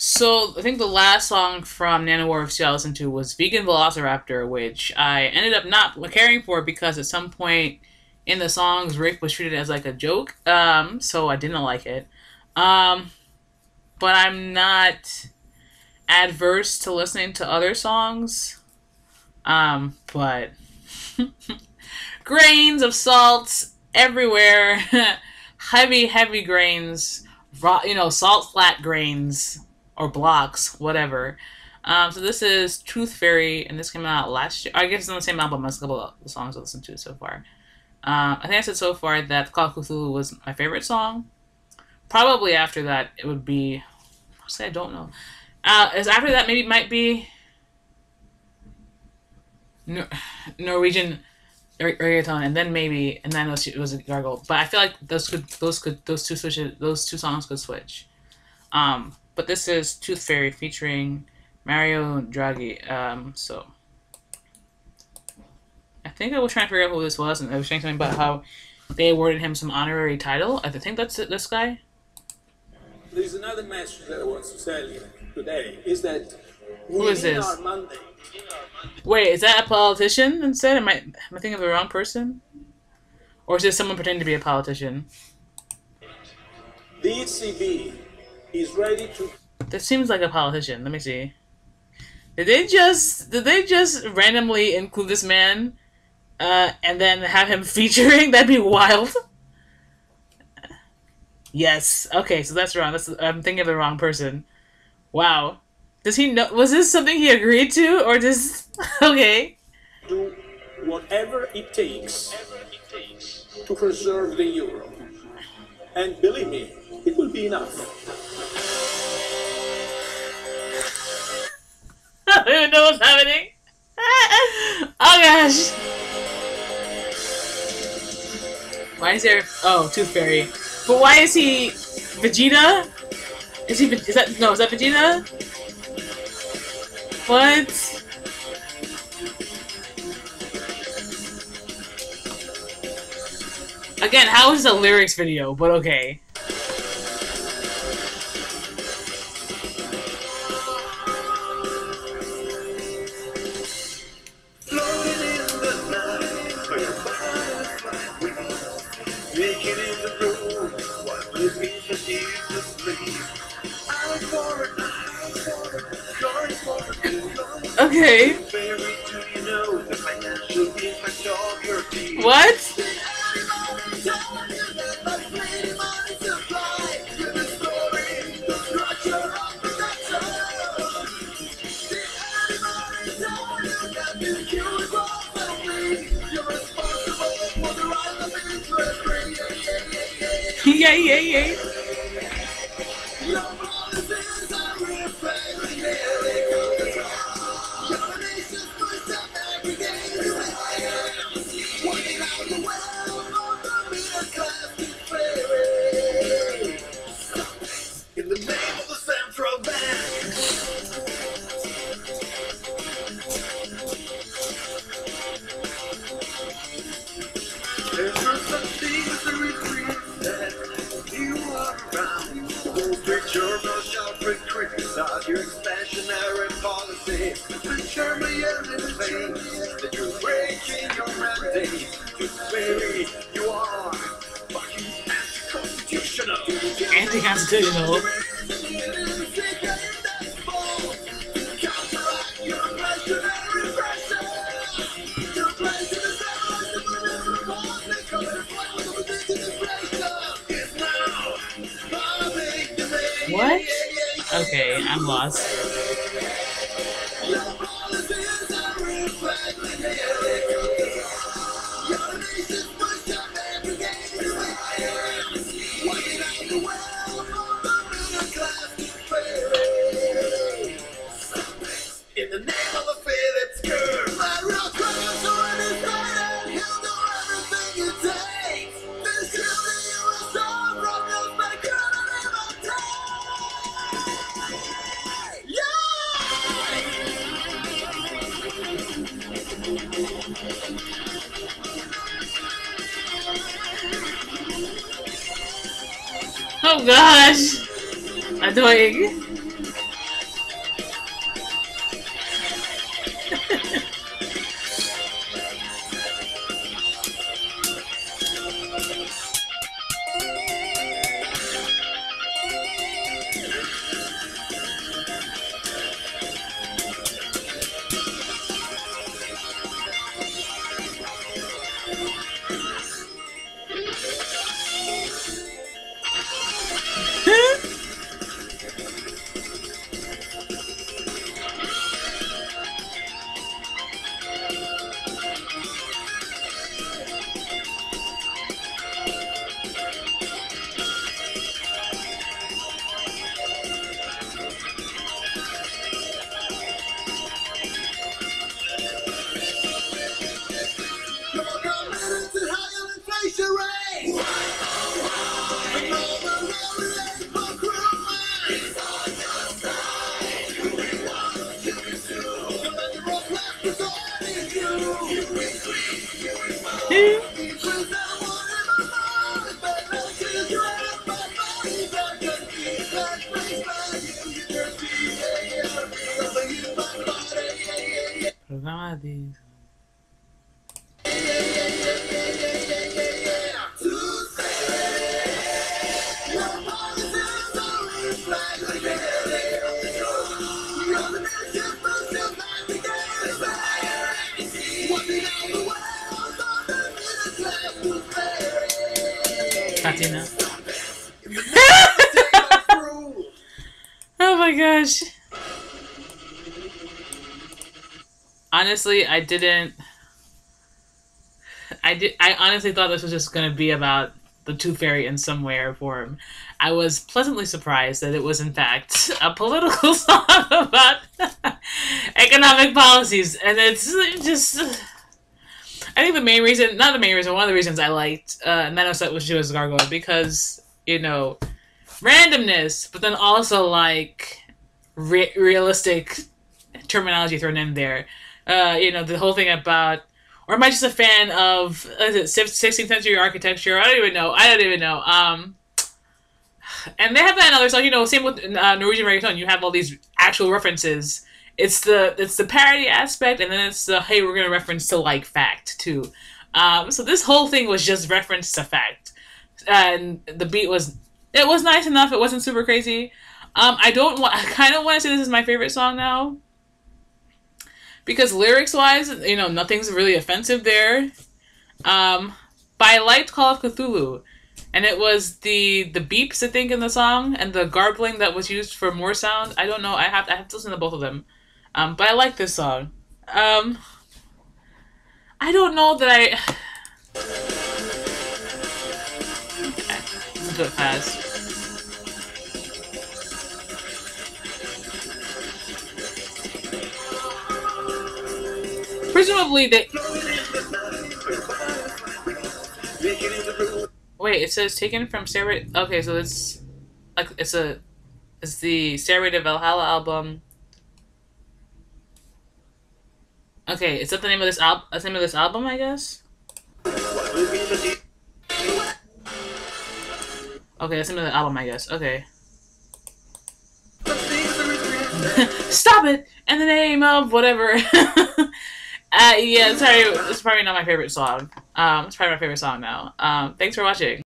So I think the last song from Nanowar of Steel I listened to was Vegan Velociraptor, which I ended up not caring for because at some point in the songs Rick was treated as like a joke. Um, so I didn't like it. Um, but I'm not adverse to listening to other songs. Um, but grains of salt everywhere, heavy, heavy grains, raw, you know, salt flat grains or blocks, whatever. Um, so this is Tooth Fairy, and this came out last year. I guess it's on the same album as a couple of the songs I listened to so far. Uh, I think I said so far that Call of Cthulhu was my favorite song. Probably after that, it would be. I'll say I don't know. Uh, is after that maybe might be Nor- Norwegian reggaeton, and then maybe, and then it was a gargle. But I feel like those could, those could, those two switches, those two songs could switch. Um, but this is Tooth Fairy featuring Mario Draghi. Um, so I think I was trying to figure out who this was, and I was saying something about how they awarded him some honorary title. I think that's it, this guy. There's another message that I want to tell you today. Is that Who is this? Monday, Wait, is that a politician instead? Am I am I thinking of the wrong person? Or is this someone pretending to be a politician? the ECB is ready to This seems like a politician. Let me see. Did they just did they just randomly include this man, uh, and then have him featuring? That'd be wild. Yes. Okay, so that's wrong. That's I'm thinking of the wrong person. Wow. Does he know? Was this something he agreed to, or just okay? do whatever it takes to preserve the euro. And believe me, it will be enough. Don't even know what's happening. oh gosh. Why is there? Oh, Tooth Fairy. But why is he Vegeta? Is he? Is that no? Is that Vegeta? What? Again, how is this a lyrics video? But okay. Deed? What? Yeah, yeah, yeah. Expansionary policy. The German in vain that you're breaking your mandate. You very you are fucking anti-constitutional. Anti-constitutional. What? Okay, I'm lost. Oh gosh! Annoying. none of these. Latina. oh my gosh. Honestly, I didn't. I did. I honestly thought this was just going to be about the Tooth Fairy in some way or form. I was pleasantly surprised that it was, in fact, a political song about economic policies, and it's just. I think the main reason, not the main reason, one of the reasons I liked uh, Nanoset was she was Gargoyle because you know randomness, but then also like re- realistic terminology thrown in there. Uh, you know the whole thing about, or am I just a fan of is it 16th century architecture? I don't even know. I don't even know. Um, and they have that in other songs. You know, same with uh, Norwegian reggaeton. You have all these actual references. It's the it's the parody aspect, and then it's the hey, we're gonna reference to like fact too. Um, so this whole thing was just reference to fact, and the beat was it was nice enough. It wasn't super crazy. Um, I don't want. I kind of want to say this is my favorite song now because lyrics wise, you know, nothing's really offensive there. Um, but I liked Call of Cthulhu, and it was the the beeps I think in the song and the garbling that was used for more sound. I don't know. I have I have to listen to both of them. Um, but I like this song. Um, I don't know that I. Let's do it fast. Presumably they. Wait, it says taken from Stairway. Okay, so it's like it's a it's the Stairway to Valhalla album. Okay, is that the name of this album? The name of this album, I guess. Okay, that's the name of the album, I guess. Okay. Stop it! In the name of whatever. uh, yeah, sorry, it's probably not my favorite song. Um, it's probably my favorite song now. Um, thanks for watching.